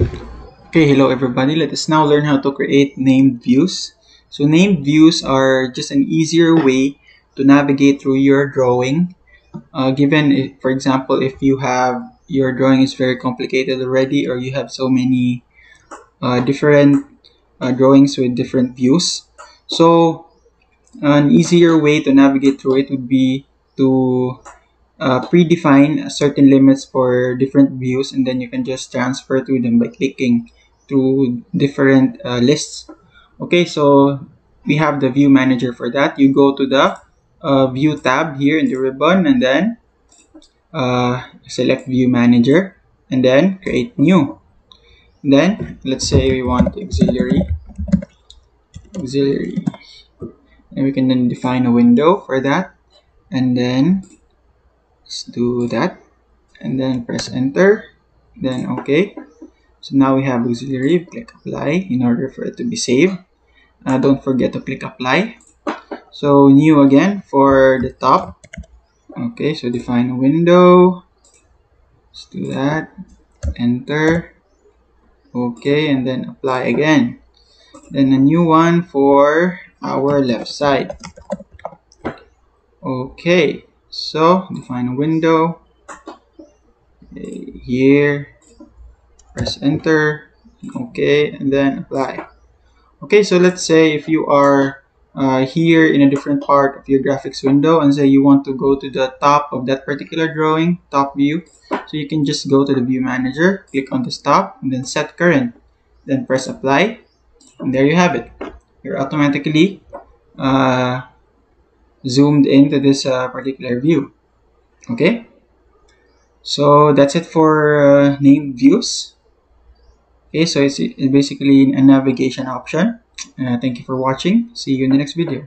Okay, hello everybody. Let us now learn how to create named views. So named views are just an easier way to navigate through your drawing. Uh, given, if, for example, if you have your drawing is very complicated already or you have so many uh, different uh, drawings with different views. So an easier way to navigate through it would be to uh, predefine certain limits for different views and then you can just transfer to them by clicking to different uh, lists. Okay so we have the view manager for that. You go to the uh, view tab here in the ribbon and then uh, select view manager and then create new. Then let's say we want auxiliary auxiliary. And we can then define a window for that and then let's do that. And then press enter. Then okay. So now we have auxiliary. Click apply in order for it to be saved. Uh, don't forget to click apply. So new again for the top. Okay so define a window. Let's do that. Enter. Okay and then apply again. Then a new one for our left side. Okay so define a window. Here press enter. Okay and then apply. Okay so let's say if you are uh, here in a different part of your graphics window and say you want to go to the top of that particular drawing top view so you can just go to the view manager click on the top, and then set current. Then press apply and there you have it. You're automatically uh, zoomed into this uh, particular view. Okay? So that's it for uh, named views. Okay so it's, basically a navigation option. Uh, thank you for watching. See you in the next video